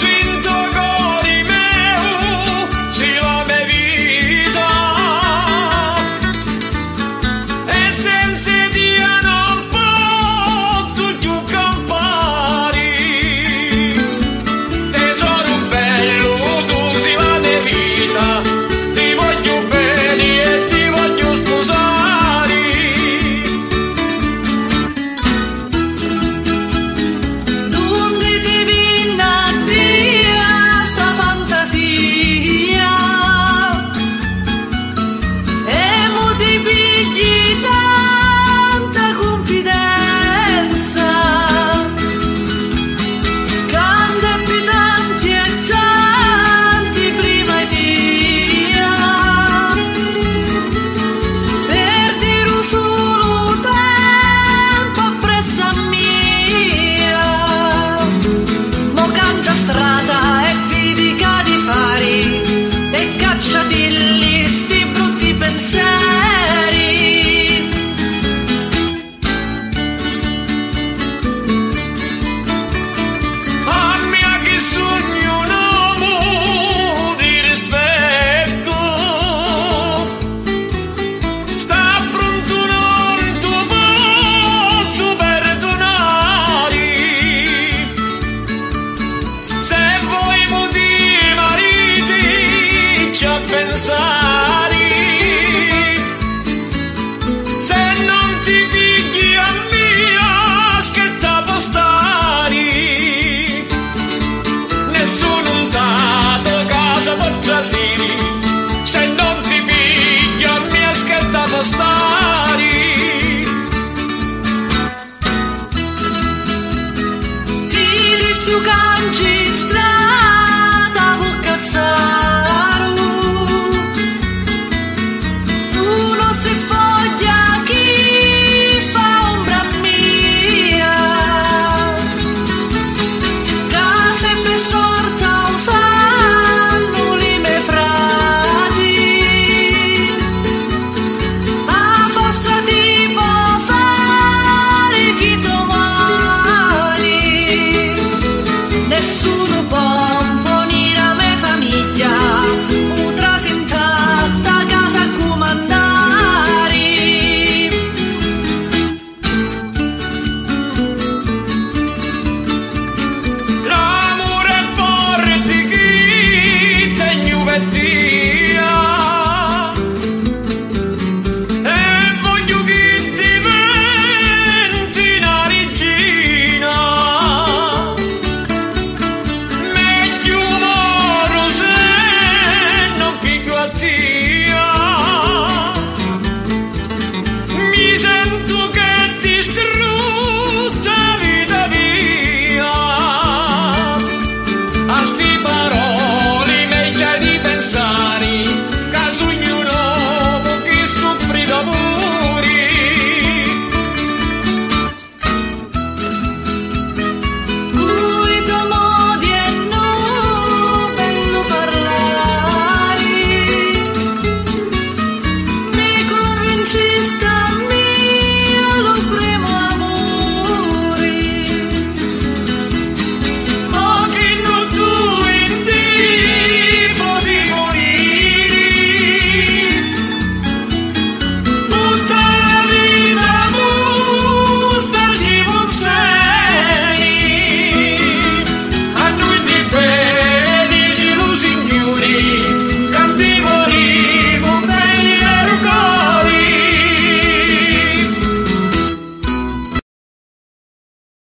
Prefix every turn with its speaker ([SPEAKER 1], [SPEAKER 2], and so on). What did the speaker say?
[SPEAKER 1] between
[SPEAKER 2] nessuno